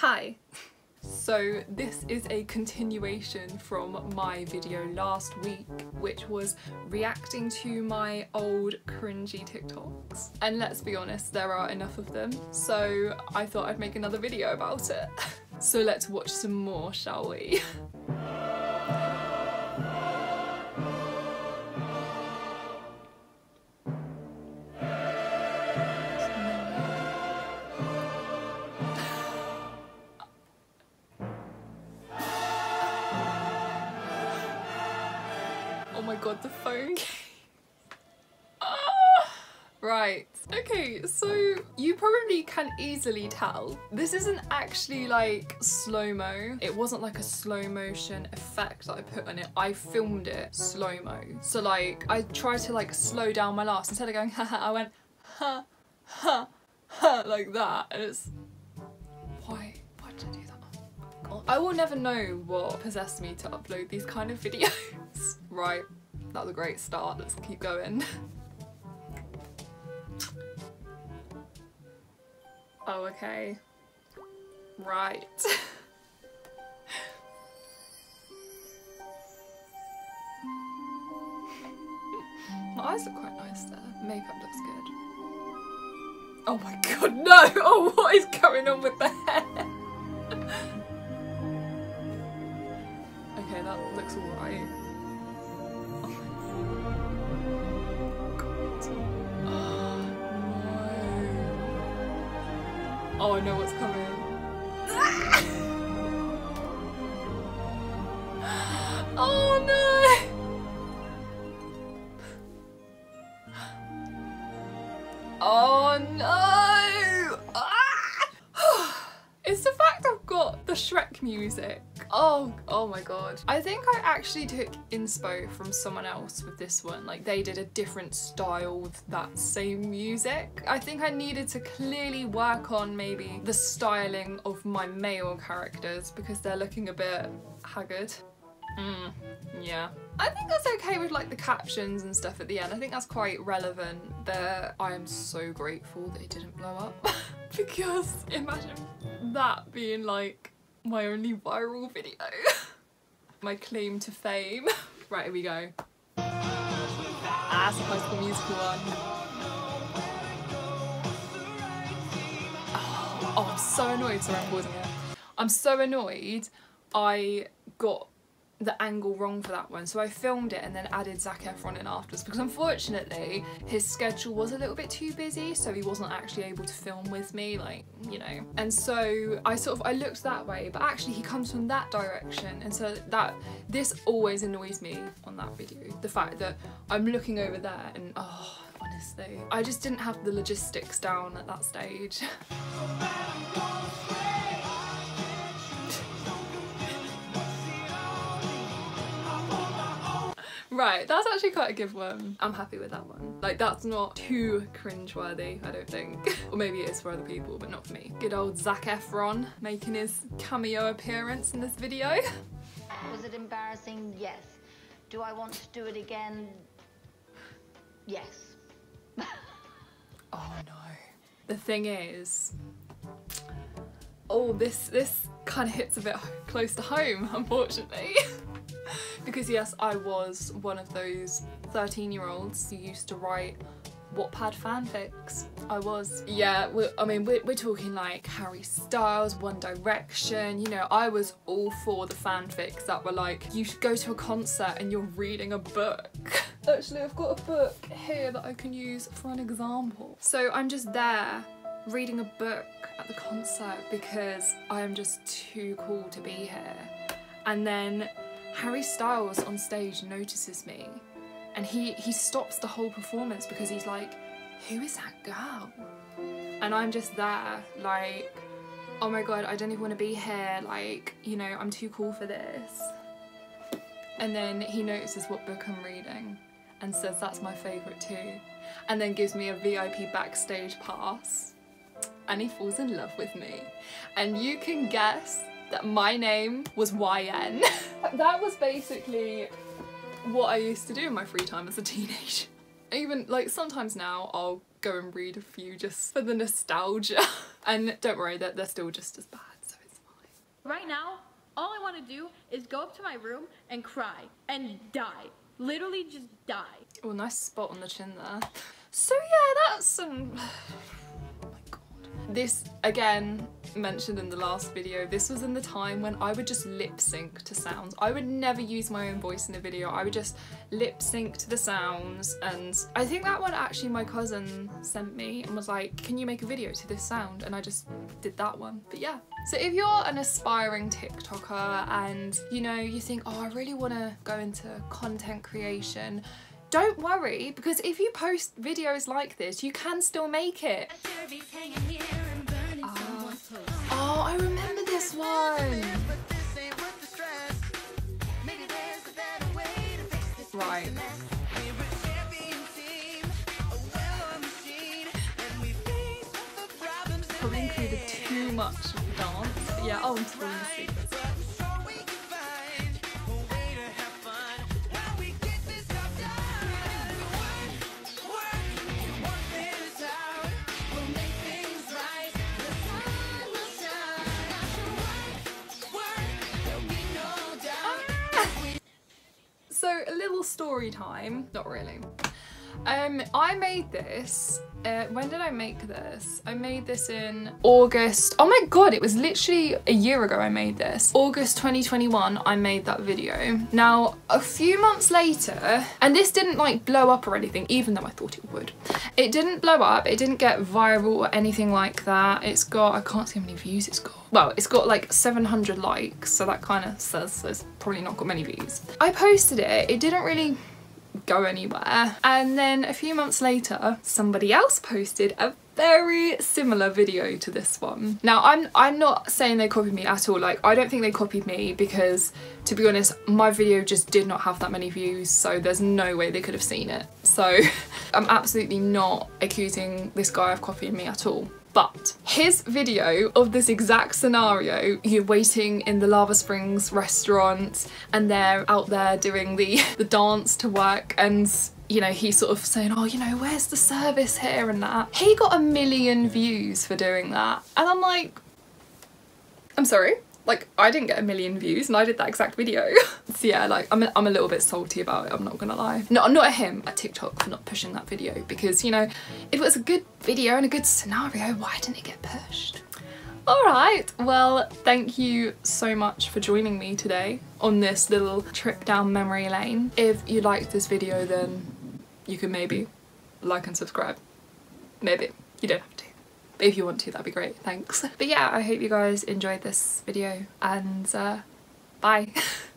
Hi! So this is a continuation from my video last week which was reacting to my old cringy TikToks. And let's be honest, there are enough of them, so I thought I'd make another video about it. so let's watch some more, shall we? my god, the phone came. Ah! Right, okay, so you probably can easily tell this isn't actually like slow-mo. It wasn't like a slow motion effect that I put on it. I filmed it slow-mo. So like, I tried to like slow down my laughs. Instead of going ha ha, I went ha ha ha like that. And it's, why, why did I do that? Oh God. I will never know what possessed me to upload these kind of videos. right, that was a great start. Let's keep going. Oh, okay. Right. My eyes look quite nice there. Makeup looks good. Oh my god, no! Oh, what is going on with the hair? okay, that looks alright. Oh, I know what's coming. oh no! Got the Shrek music. Oh, oh my god. I think I actually took inspo from someone else with this one. Like they did a different style with that same music. I think I needed to clearly work on maybe the styling of my male characters because they're looking a bit haggard. Mm, yeah. I think that's okay with like the captions and stuff at the end. I think that's quite relevant that I am so grateful that it didn't blow up because imagine that being like my only viral video. my claim to fame. right, here we go. Ah, it's a High School Musical one. Oh, oh, I'm so annoyed. Sorry, I'm pausing it. I'm so annoyed I got the angle wrong for that one. So I filmed it and then added Zac Efron in afterwards because unfortunately his schedule was a little bit too busy so he wasn't actually able to film with me like you know. And so I sort of I looked that way but actually he comes from that direction. And so that this always annoys me on that video the fact that I'm looking over there and oh honestly. I just didn't have the logistics down at that stage Right, that's actually quite a good one. I'm happy with that one. Like, that's not too cringe-worthy, I don't think. or maybe it is for other people, but not for me. Good old Zac Efron making his cameo appearance in this video. Was it embarrassing? Yes. Do I want to do it again? Yes. oh no. The thing is, oh, this, this kind of hits a bit close to home, unfortunately. Because yes, I was one of those 13 year olds who used to write Wattpad fanfics. I was. Yeah, I mean, we're, we're talking like Harry Styles, One Direction, you know, I was all for the fanfics that were like, you should go to a concert and you're reading a book. Actually, I've got a book here that I can use for an example. So I'm just there reading a book at the concert because I am just too cool to be here. And then Harry Styles on stage notices me and he, he stops the whole performance because he's like, who is that girl? And I'm just there like, oh my god, I don't even want to be here, like, you know, I'm too cool for this. And then he notices what book I'm reading and says that's my favourite too. And then gives me a VIP backstage pass. And he falls in love with me. And you can guess that my name was YN. that was basically what I used to do in my free time as a teenager. Even like sometimes now I'll go and read a few just for the nostalgia. and don't worry, that they're, they're still just as bad, so it's fine. Right now, all I want to do is go up to my room and cry and die. Literally just die. Oh, nice spot on the chin there. So yeah, that's um. This again mentioned in the last video. This was in the time when I would just lip sync to sounds. I would never use my own voice in a video. I would just lip sync to the sounds, and I think that one actually my cousin sent me and was like, "Can you make a video to this sound?" And I just did that one. But yeah. So if you're an aspiring TikToker and you know you think, "Oh, I really want to go into content creation." Don't worry because if you post videos like this you can still make it. Oh, oh I remember this one. Right. Too much dance. Yeah oh and see A little story time, not really. Um, I made this, uh, when did I make this? I made this in August, oh my god, it was literally a year ago I made this. August 2021, I made that video. Now, a few months later, and this didn't like blow up or anything, even though I thought it would. It didn't blow up, it didn't get viral or anything like that. It's got, I can't see how many views it's got well, it's got like 700 likes, so that kind of says it's probably not got many views. I posted it, it didn't really go anywhere. And then a few months later, somebody else posted a very similar video to this one. Now I'm I'm not saying they copied me at all like I don't think they copied me because to be honest my video just did not have that many views so there's no way they could have seen it so I'm absolutely not accusing this guy of copying me at all but his video of this exact scenario, you're waiting in the Lava Springs restaurant and they're out there doing the, the dance to work and you know, he's sort of saying, oh, you know, where's the service here and that. He got a million views for doing that. And I'm like, I'm sorry? Like, I didn't get a million views and I did that exact video. so yeah, like, I'm a, I'm a little bit salty about it, I'm not gonna lie. No, not at him, at TikTok for not pushing that video because, you know, it was a good video and a good scenario, why didn't it get pushed? Alright, well thank you so much for joining me today on this little trip down memory lane. If you liked this video then you can maybe like and subscribe. Maybe. You don't have to. If you want to, that'd be great, thanks. But yeah, I hope you guys enjoyed this video and uh, bye.